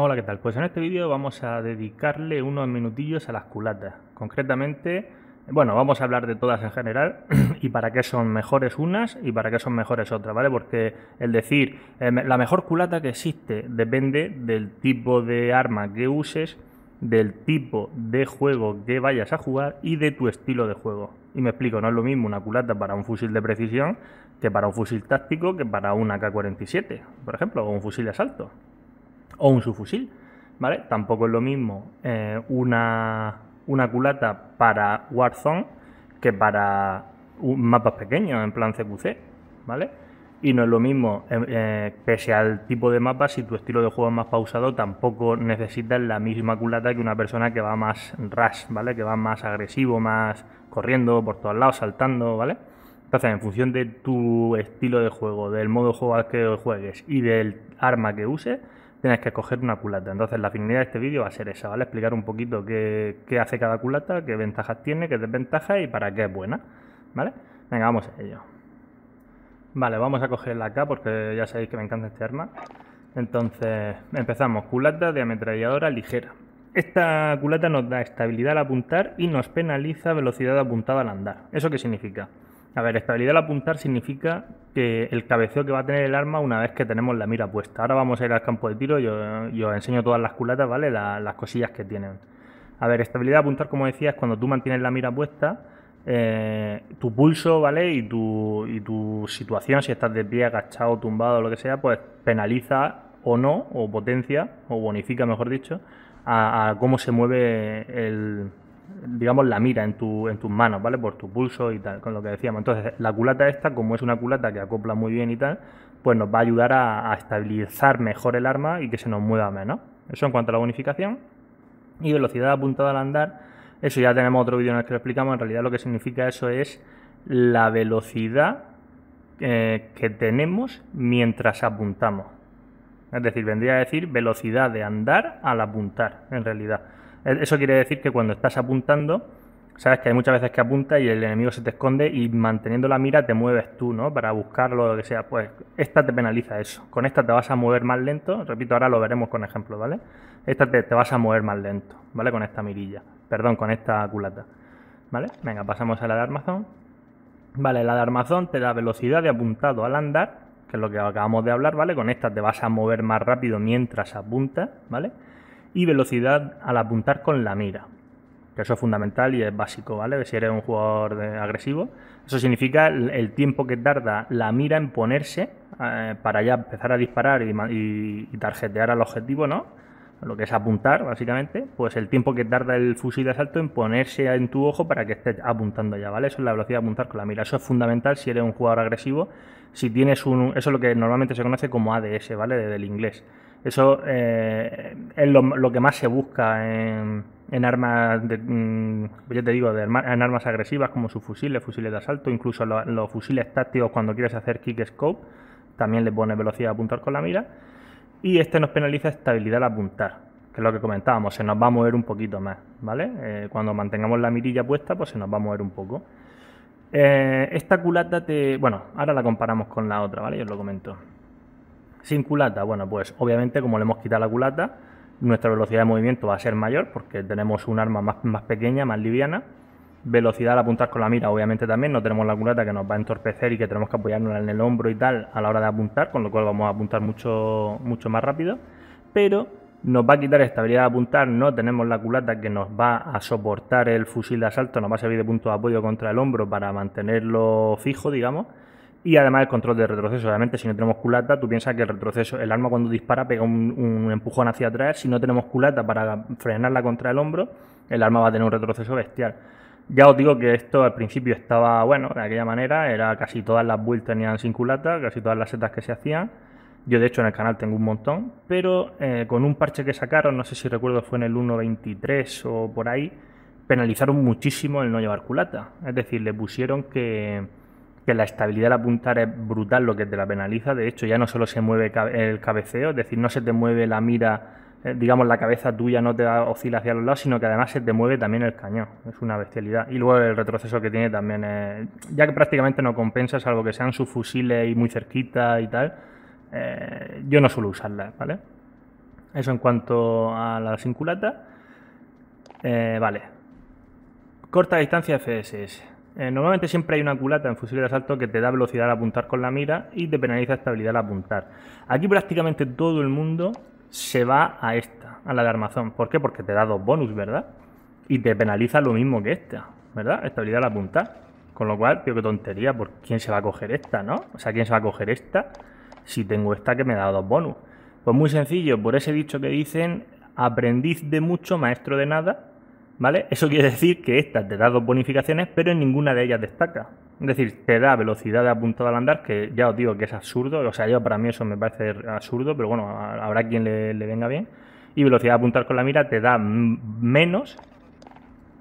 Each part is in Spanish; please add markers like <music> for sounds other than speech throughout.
Hola, ¿qué tal? Pues en este vídeo vamos a dedicarle unos minutillos a las culatas. Concretamente, bueno, vamos a hablar de todas en general <clears throat> y para qué son mejores unas y para qué son mejores otras, ¿vale? Porque el decir eh, la mejor culata que existe depende del tipo de arma que uses, del tipo de juego que vayas a jugar y de tu estilo de juego. Y me explico, no es lo mismo una culata para un fusil de precisión que para un fusil táctico que para una AK-47, por ejemplo, o un fusil de asalto o un subfusil, ¿vale? Tampoco es lo mismo eh, una, una culata para Warzone que para mapas pequeños, en plan CQC, ¿vale? Y no es lo mismo, eh, eh, pese al tipo de mapa, si tu estilo de juego es más pausado, tampoco necesitas la misma culata que una persona que va más rush, ¿vale? Que va más agresivo, más corriendo por todos lados, saltando, ¿vale? Entonces, en función de tu estilo de juego, del modo de juego al que juegues y del arma que uses, tienes que escoger una culata. Entonces la finalidad de este vídeo va a ser esa, ¿vale? Explicar un poquito qué, hace cada culata, qué ventajas tiene, qué desventajas y para qué es buena, ¿vale? Venga, vamos a ello. Vale, vamos a coger la AK porque ya sabéis que me encanta este arma. Entonces empezamos, culata de ametralladora ligera. Esta culata nos da estabilidad al apuntar y nos penaliza velocidad de apuntado al andar. ¿Eso qué significa? A ver, estabilidad al apuntar significa que el cabeceo que va a tener el arma una vez que tenemos la mira puesta. Ahora vamos a ir al campo de tiro yo, os enseño todas las culatas, ¿vale? las cosillas que tienen. A ver, estabilidad al apuntar, como decía, es cuando tú mantienes la mira puesta, eh, tu pulso, ¿vale? Y tu, y tu situación, si estás de pie, agachado, tumbado, lo que sea, pues penaliza o no, o potencia, o bonifica, mejor dicho, a cómo se mueve el, digamos, la mira en, tu, en tus manos, ¿vale? Por tu pulso y tal, con lo que decíamos. Entonces, la culata esta, como es una culata que acopla muy bien y tal, pues nos va a ayudar a, estabilizar mejor el arma y que se nos mueva menos. Eso en cuanto a la bonificación. Y velocidad apuntada al andar, eso ya tenemos otro vídeo en el que lo explicamos. En realidad lo que significa eso es la velocidad eh, que tenemos mientras apuntamos. Es decir, vendría a decir velocidad de andar al apuntar, en realidad. Eso quiere decir que cuando estás apuntando, sabes que hay muchas veces que apunta y el enemigo se te esconde y manteniendo la mira te mueves tú, ¿no? Para buscarlo lo que sea. Pues esta te penaliza eso. Con esta te vas a mover más lento. Repito, ahora lo veremos con ejemplo, ¿vale? Esta te, vas a mover más lento, ¿vale? Con esta mirilla. Perdón, con esta culata. ¿Vale? Venga, pasamos a la de armazón. Vale, la de armazón te da velocidad de apuntado al andar, que es lo que acabamos de hablar, ¿vale? Con esta te vas a mover más rápido mientras apuntas, ¿vale? Y velocidad al apuntar con la mira. Que eso es fundamental y es básico, ¿vale? Si eres un jugador agresivo. Eso significa el, tiempo que tarda la mira en ponerse eh, para ya empezar a disparar y, tarjetear al objetivo, ¿no? Lo que es apuntar, básicamente, pues el tiempo que tarda el fusil de asalto en ponerse en tu ojo para que estés apuntando ya, ¿vale? Eso es la velocidad de apuntar con la mira. Eso es fundamental si eres un jugador agresivo. Si tienes un. Eso es lo que normalmente se conoce como ADS, ¿vale? Desde el inglés. Eso eh, es lo, que más se busca en, armas, mm, yo te digo, en armas agresivas como sus fusiles, fusiles de asalto, incluso los, fusiles tácticos cuando quieres hacer kick scope, también le pone velocidad a apuntar con la mira. Y este nos penaliza estabilidad al apuntar, que es lo que comentábamos, se nos va a mover un poquito más, ¿vale? Eh, cuando mantengamos la mirilla puesta, pues se nos va a mover un poco. Eh, esta culata te... Bueno, ahora la comparamos con la otra, ¿vale? Yo os lo comento. Sin culata, bueno, pues obviamente como le hemos quitado la culata, nuestra velocidad de movimiento va a ser mayor porque tenemos un arma más, más pequeña, más liviana. Velocidad al apuntar con la mira, obviamente también, no tenemos la culata que nos va a entorpecer y que tenemos que apoyarnos en el hombro y tal a la hora de apuntar, con lo cual vamos a apuntar mucho, mucho más rápido. Pero nos va a quitar estabilidad de apuntar, no tenemos la culata que nos va a soportar el fusil de asalto, nos va a servir de punto de apoyo contra el hombro para mantenerlo fijo, digamos y además el control de retroceso. Obviamente, si no tenemos culata, tú piensas que el retroceso, el arma cuando dispara pega un, empujón hacia atrás. Si no tenemos culata para frenarla contra el hombro, el arma va a tener un retroceso bestial. Ya os digo que esto al principio estaba bueno, de aquella manera, era casi todas las builds tenían sin culata, casi todas las setas que se hacían. Yo de hecho en el canal tengo un montón, pero eh, con un parche que sacaron, no sé si recuerdo fue en el 1.23 o por ahí, penalizaron muchísimo el no llevar culata. Es decir, le pusieron que que la estabilidad al apuntar es brutal lo que te la penaliza. De hecho, ya no solo se mueve el cabeceo, es decir, no se te mueve la mira, eh, digamos, la cabeza tuya no te oscila hacia los lados, sino que además se te mueve también el cañón. Es una bestialidad. Y luego el retroceso que tiene también ya que prácticamente no compensa, salvo que sean sus fusiles y muy cerquita y tal, eh, yo no suelo usarla, ¿vale? Eso en cuanto a la sin culata. Eh, vale. Corta distancia FSS. Eh, normalmente siempre hay una culata en fusiles de asalto que te da velocidad al apuntar con la mira y te penaliza estabilidad al apuntar. Aquí prácticamente todo el mundo se va a esta, a la de armazón. ¿Por qué? Porque te da dos bonus, ¿verdad? Y te penaliza lo mismo que esta, ¿verdad? Estabilidad al apuntar. Con lo cual, tío, qué tontería, ¿por quién se va a coger esta, no? O sea, ¿quién se va a coger esta si tengo esta que me da dos bonus? Pues muy sencillo, por ese dicho que dicen, aprendiz de mucho, maestro de nada, ¿vale? Eso quiere decir que esta te da dos bonificaciones, pero en ninguna de ellas destaca. Es decir, te da velocidad de apuntado al andar, que ya os digo que es absurdo, o sea, yo para mí eso me parece absurdo, pero bueno, habrá quien le, venga bien. Y velocidad de apuntar con la mira te da menos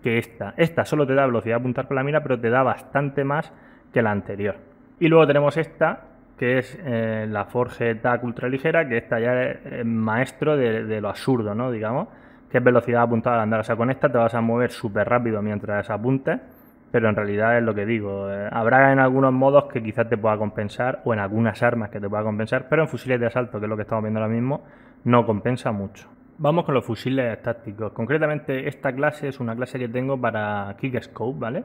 que esta. Esta solo te da velocidad de apuntar con la mira, pero te da bastante más que la anterior. Y luego tenemos esta, que es eh, la Forge TAC ultraligera, que esta ya es maestro de, de lo absurdo, ¿no? Digamos que es velocidad apuntada al andar. O sea, con esta te vas a mover súper rápido mientras apuntes, pero en realidad es lo que digo. Eh, habrá en algunos modos que quizás te pueda compensar, o en algunas armas que te pueda compensar, pero en fusiles de asalto, que es lo que estamos viendo ahora mismo, no compensa mucho. Vamos con los fusiles tácticos. Concretamente, esta clase es una clase que tengo para Kick Scope, ¿vale?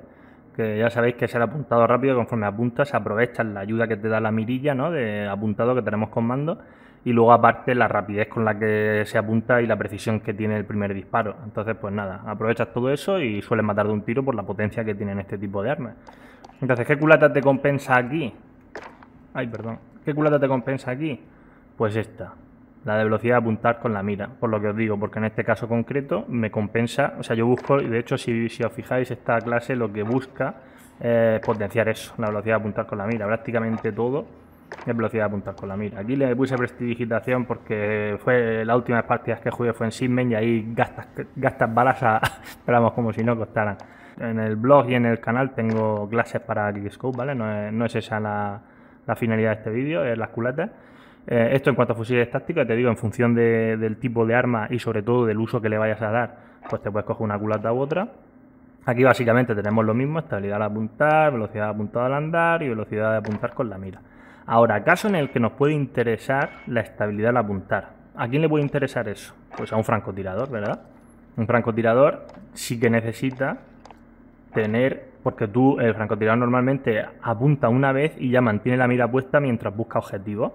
Que ya sabéis que es el apuntado rápido, conforme apuntas, aprovechas la ayuda que te da la mirilla, ¿no? De apuntado que tenemos con mando y luego aparte la rapidez con la que se apunta y la precisión que tiene el primer disparo. Entonces, pues nada, aprovechas todo eso y sueles matar de un tiro por la potencia que tienen este tipo de armas. Entonces, ¿qué culata te compensa aquí? Ay, perdón. ¿Qué culata te compensa aquí? Pues esta, la de velocidad de apuntar con la mira, por lo que os digo, porque en este caso concreto me compensa, o sea, yo busco, y de hecho si, si os fijáis, esta clase lo que busca es potenciar eso, la velocidad de apuntar con la mira, prácticamente todo es velocidad de apuntar con la mira. Aquí le puse prestidigitación porque fue las últimas partidas que jugué fue en Sigmen y ahí gastas, balas a, <laughs> esperamos como si no costaran. En el blog y en el canal tengo clases para Kickscope, ¿vale? No es, esa la, finalidad de este vídeo, es las culetas. Eh, esto en cuanto a fusiles tácticos, te digo, en función de, del tipo de arma y sobre todo del uso que le vayas a dar, pues te puedes coger una culata u otra. Aquí básicamente tenemos lo mismo, estabilidad al apuntar, velocidad de apuntado al andar y velocidad de apuntar con la mira. Ahora, caso en el que nos puede interesar la estabilidad al apuntar. ¿A quién le puede interesar eso? Pues a un francotirador, ¿verdad? Un francotirador sí que necesita tener, porque tú, el francotirador normalmente apunta una vez y ya mantiene la mira puesta mientras busca objetivos.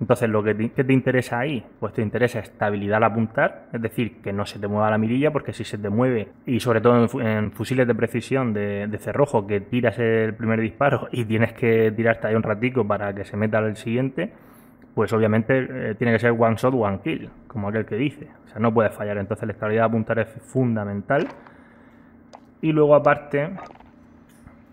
Entonces, lo que te, interesa ahí, pues te interesa estabilidad al apuntar, es decir, que no se te mueva la mirilla, porque si se te mueve, y sobre todo en, fusiles de precisión de, cerrojo, que tiras el primer disparo y tienes que tirarte ahí un ratico para que se meta el siguiente, pues obviamente eh, tiene que ser one shot, one kill, como aquel que dice. O sea, no puedes fallar. Entonces, la estabilidad de apuntar es fundamental. Y luego, aparte,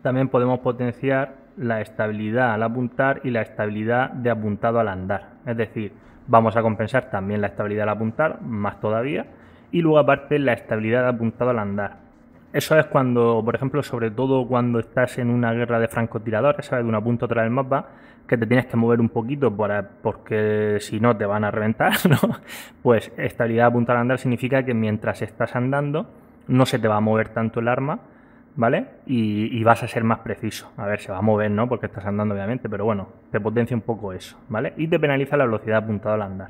también podemos potenciar la estabilidad al apuntar y la estabilidad de apuntado al andar. Es decir, vamos a compensar también la estabilidad al apuntar, más todavía, y luego aparte la estabilidad de apuntado al andar. Eso es cuando, por ejemplo, sobre todo cuando estás en una guerra de francotiradores, ¿sabes? De un punto atrás del mapa, que te tienes que mover un poquito porque si no te van a reventar, <laughs> ¿no? Pues estabilidad de apuntar al andar significa que mientras estás andando no se te va a mover tanto el arma ¿vale? Y, vas a ser más preciso. A ver, se va a mover, ¿no? Porque estás andando, obviamente, pero bueno, te potencia un poco eso, ¿vale? Y te penaliza la velocidad apuntada al andar.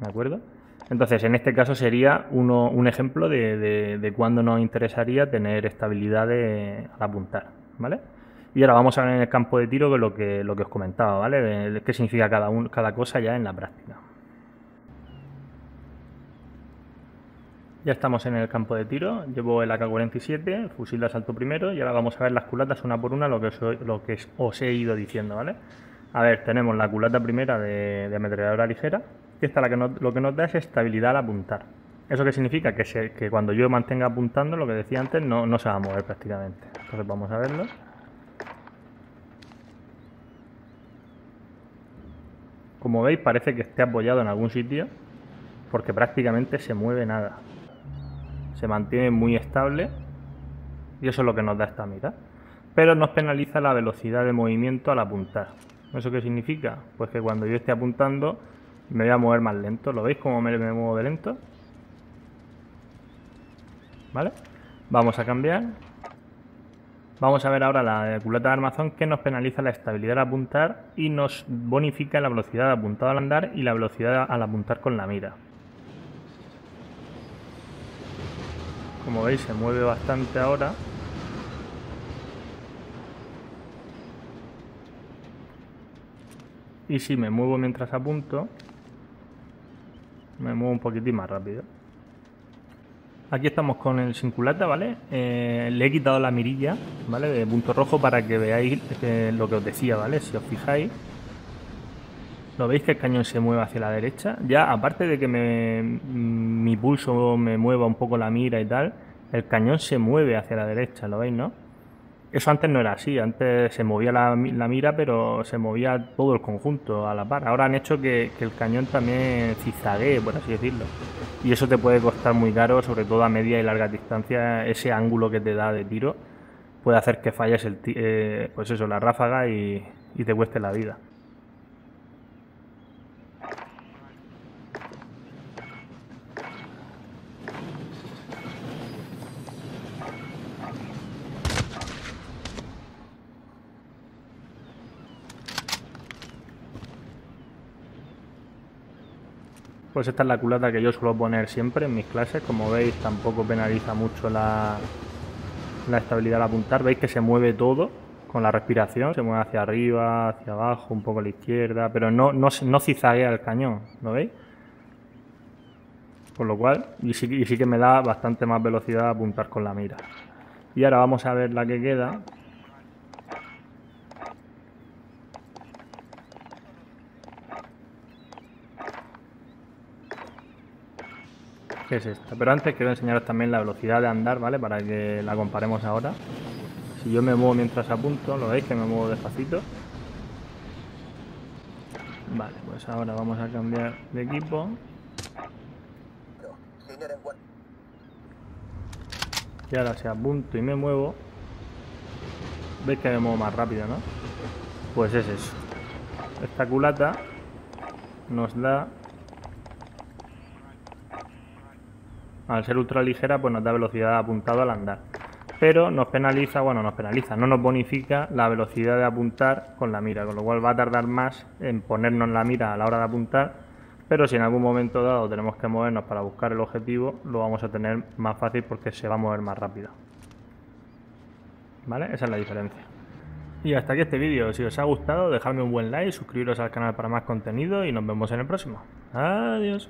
¿De acuerdo? Entonces, en este caso sería uno, un ejemplo de, de, cuándo nos interesaría tener estabilidad al apuntar, ¿vale? Y ahora vamos a ver en el campo de tiro lo que, lo que os comentaba, ¿vale? De, qué significa cada, cada cosa ya en la práctica. Ya estamos en el campo de tiro, llevo el AK-47, fusil de asalto primero y ahora vamos a ver las culatas una por una, lo que os, he ido diciendo, ¿vale? A ver, tenemos la culata primera de, ametralladora ligera, que esta la que lo que nos da es estabilidad al apuntar. ¿Eso qué significa? Que, cuando yo mantenga apuntando, lo que decía antes, no se va a mover prácticamente. Entonces vamos a verlo. Como veis, parece que esté apoyado en algún sitio, porque prácticamente se mueve nada se mantiene muy estable y eso es lo que nos da esta mira. Pero nos penaliza la velocidad de movimiento al apuntar. ¿Eso qué significa? Pues que cuando yo esté apuntando me voy a mover más lento. ¿Lo veis cómo me, muevo de lento? ¿Vale? Vamos a cambiar. Vamos a ver ahora la culata de armazón que nos penaliza la estabilidad al apuntar y nos bonifica la velocidad de apuntado al andar y la velocidad al apuntar con la mira. Como veis se mueve bastante ahora. Y si me muevo mientras apunto, me muevo un poquitín más rápido. Aquí estamos con el sin culata, ¿vale? Eh, le he quitado la mirilla, ¿vale? De punto rojo para que veáis eh, lo que os decía, ¿vale? Si os fijáis, ¿lo veis que el cañón se mueve hacia la derecha? Ya, aparte de que me, mi pulso me mueva un poco la mira y tal, el cañón se mueve hacia la derecha, ¿lo veis, no? Eso antes no era así, antes se movía la, mira, pero se movía todo el conjunto a la par. Ahora han hecho que, el cañón también cizaguee, por así decirlo. Y eso te puede costar muy caro, sobre todo a media y larga distancia. Ese ángulo que te da de tiro puede hacer que falles el, eh, pues la ráfaga y te cueste la vida. Pues esta es la culata que yo suelo poner siempre en mis clases. Como veis, tampoco penaliza mucho la, la estabilidad al apuntar. Veis que se mueve todo con la respiración. Se mueve hacia arriba, hacia abajo, un poco a la izquierda. Pero no, no, no cizaguea el cañón, ¿lo veis? Con lo cual, y sí, y sí que me da bastante más velocidad apuntar con la mira. Y ahora vamos a ver la que queda, es esta. Pero antes quiero enseñaros también la velocidad de andar, ¿vale? Para que la comparemos ahora. Si yo me muevo mientras apunto, lo veis que me muevo despacito. Vale, pues ahora vamos a cambiar de equipo. Y ahora si apunto y me muevo, veis que me muevo más rápido, ¿no? Pues es eso. Esta culata nos da al ser ultra ligera, pues nos da velocidad apuntada al andar. Pero nos penaliza, bueno, nos penaliza, no nos bonifica la velocidad de apuntar con la mira, con lo cual va a tardar más en ponernos la mira a la hora de apuntar, pero si en algún momento dado tenemos que movernos para buscar el objetivo, lo vamos a tener más fácil porque se va a mover más rápido. ¿Vale? Esa es la diferencia. Y hasta aquí este vídeo. Si os ha gustado, dejadme un buen like, suscribiros al canal para más contenido y nos vemos en el próximo. Adiós.